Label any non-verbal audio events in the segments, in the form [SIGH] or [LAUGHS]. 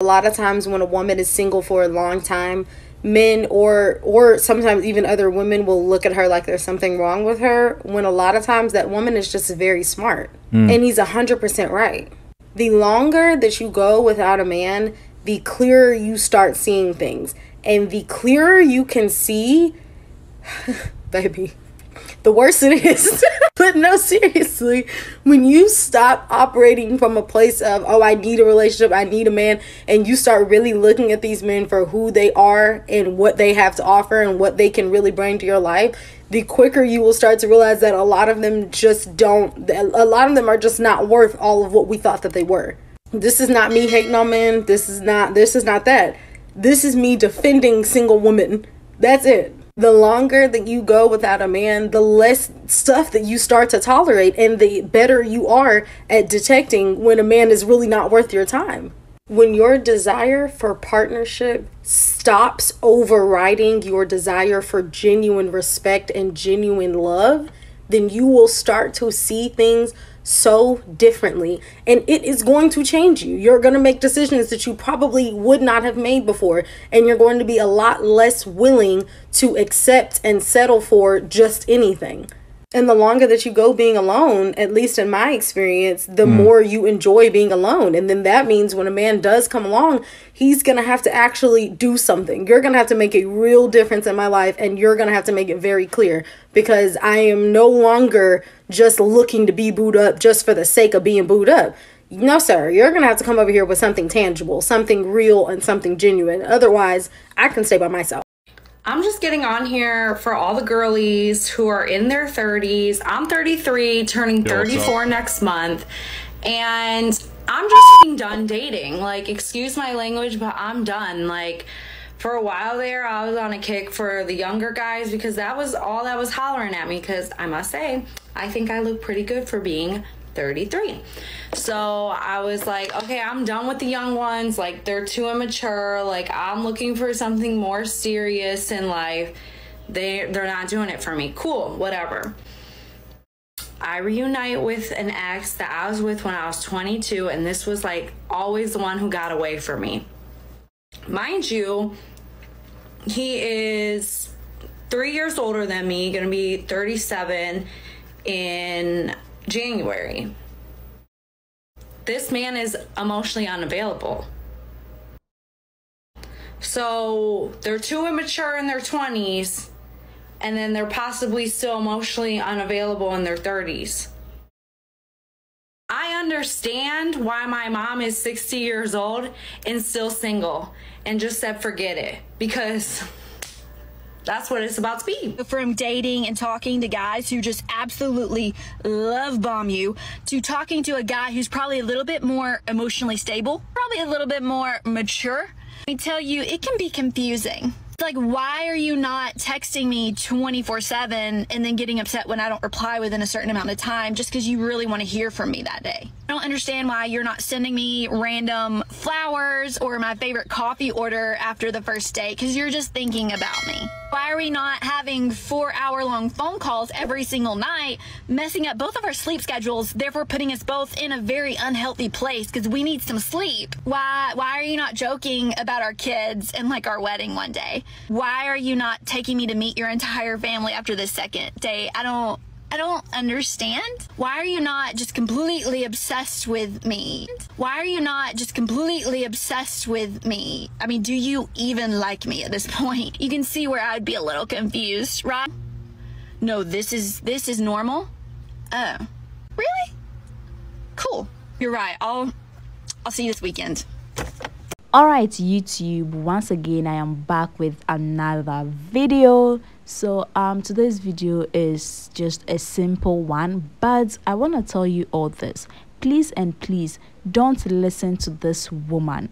A lot of times when a woman is single for a long time, men or or sometimes even other women will look at her like there's something wrong with her when a lot of times that woman is just very smart. Mm. And he's 100% right. The longer that you go without a man, the clearer you start seeing things. And the clearer you can see, [SIGHS] baby, the worse it is. [LAUGHS] but [LAUGHS] no, seriously, when you stop operating from a place of, oh, I need a relationship, I need a man, and you start really looking at these men for who they are and what they have to offer and what they can really bring to your life, the quicker you will start to realize that a lot of them just don't, a lot of them are just not worth all of what we thought that they were. This is not me hating on men. This is not, this is not that. This is me defending single women. That's it the longer that you go without a man, the less stuff that you start to tolerate, and the better you are at detecting when a man is really not worth your time. When your desire for partnership stops overriding your desire for genuine respect and genuine love, then you will start to see things so differently and it is going to change you. You're going to make decisions that you probably would not have made before and you're going to be a lot less willing to accept and settle for just anything. And the longer that you go being alone, at least in my experience, the mm. more you enjoy being alone. And then that means when a man does come along, he's going to have to actually do something. You're going to have to make a real difference in my life, and you're going to have to make it very clear because I am no longer just looking to be booed up just for the sake of being booed up. No, sir, you're going to have to come over here with something tangible, something real, and something genuine. Otherwise, I can stay by myself. I'm just getting on here for all the girlies who are in their 30s. I'm 33, turning 34 next month. And I'm just done dating. Like, excuse my language, but I'm done. Like, for a while there, I was on a kick for the younger guys because that was all that was hollering at me. Because I must say, I think I look pretty good for being 33. So I was like, okay, I'm done with the young ones. Like, they're too immature. Like, I'm looking for something more serious in life. They, they're not doing it for me. Cool, whatever. I reunite with an ex that I was with when I was 22, and this was like always the one who got away from me. Mind you, he is three years older than me, gonna be 37 in January. This man is emotionally unavailable. So they're too immature in their 20s, and then they're possibly still emotionally unavailable in their 30s. I understand why my mom is 60 years old and still single and just said forget it because that's what it's about to be. From dating and talking to guys who just absolutely love bomb you to talking to a guy who's probably a little bit more emotionally stable, probably a little bit more mature. Let me tell you, it can be confusing like why are you not texting me 24/7 and then getting upset when I don't reply within a certain amount of time just cuz you really want to hear from me that day. I don't understand why you're not sending me random flowers or my favorite coffee order after the first date cuz you're just thinking about me. Why are we not having 4-hour long phone calls every single night, messing up both of our sleep schedules, therefore putting us both in a very unhealthy place cuz we need some sleep. Why why are you not joking about our kids and like our wedding one day? Why are you not taking me to meet your entire family after the second date? I don't I don't understand. Why are you not just completely obsessed with me? Why are you not just completely obsessed with me? I mean, do you even like me at this point? You can see where I'd be a little confused, right? No, this is this is normal. Oh. Really? Cool. You're right. I'll I'll see you this weekend. Alright YouTube, once again I am back with another video. So um today's video is just a simple one, but I want to tell you all this. Please and please don't listen to this woman.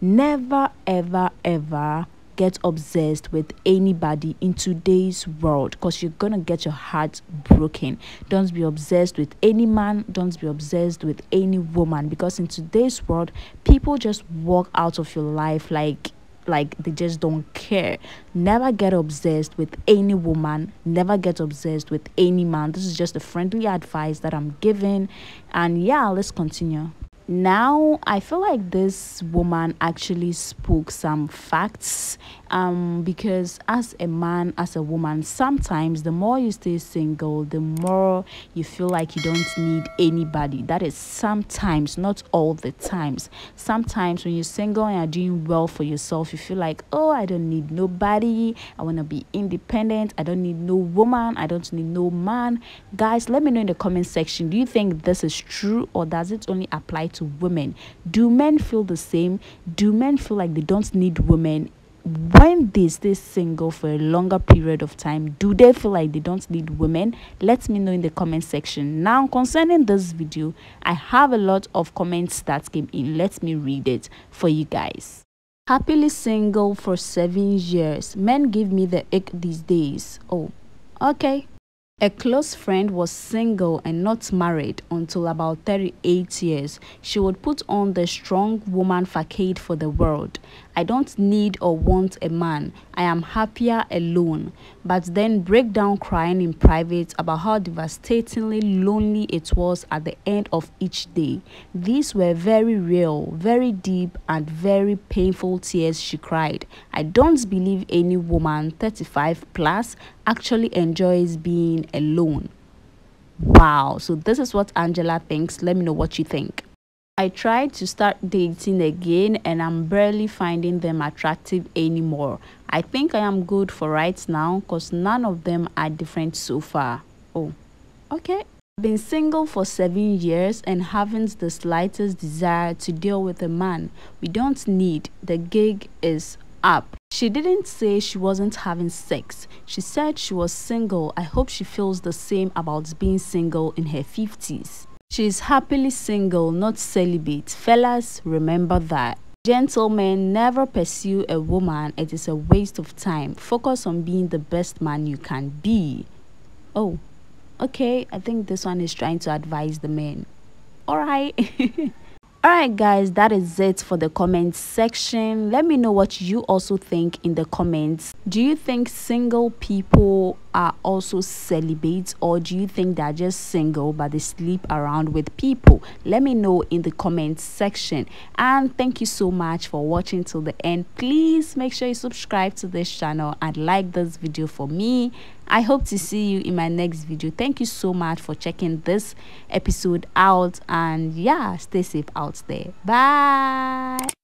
Never ever ever get obsessed with anybody in today's world because you're gonna get your heart broken. Don't be obsessed with any man don't be obsessed with any woman because in today's world people just walk out of your life like like they just don't care. Never get obsessed with any woman never get obsessed with any man. This is just a friendly advice that i'm giving. And yeah let's continue now i feel like this woman actually spoke some facts um because as a man as a woman sometimes the more you stay single the more you feel like you don't need anybody. That is sometimes not all the times. Sometimes when you're single and you're doing well for yourself you feel like oh i don't need nobody. I want to be independent. I don't need no woman. I don't need no man. Guys let me know in the comment section do you think this is true or does it only apply to women? Do men feel the same? Do men feel like they don't need women when they stay single for a longer period of time do they feel like they don't need women? Let me know in the comment section. Now concerning this video i have a lot of comments that came in. Let me read it for you guys. Happily single for seven years. Men give me the ick these days. Oh okay. A close friend was single and not married until about 38 years. She would put on the strong woman facade for the world. I don't need or want a man. I am happier alone. But then break down crying in private about how devastatingly lonely it was at the end of each day. These were very real, very deep, and very painful tears she cried. I don't believe any woman 35 plus actually enjoys being alone. Wow, so this is what Angela thinks. Let me know what you think. I tried to start dating again and I'm barely finding them attractive anymore. I think I am good for right now because none of them are different so far. Oh, okay. Been single for seven years and haven't the slightest desire to deal with a man. We don't need. The gig is up. She didn't say she wasn't having sex. She said she was single. I hope she feels the same about being single in her 50s. She is happily single, not celibate. Fellas, remember that. Gentlemen, never pursue a woman. It is a waste of time. Focus on being the best man you can be. Oh, okay. I think this one is trying to advise the men. Alright. [LAUGHS] Alright guys, that is it for the comment section. Let me know what you also think in the comments. Do you think single people are also celibates or do you think they're just single but they sleep around with people? Let me know in the comment section. And thank you so much for watching till the end. Please make sure you subscribe to this channel and like this video for me I hope to see you in my next video. Thank you so much for checking this episode out and yeah, stay safe out there. Bye.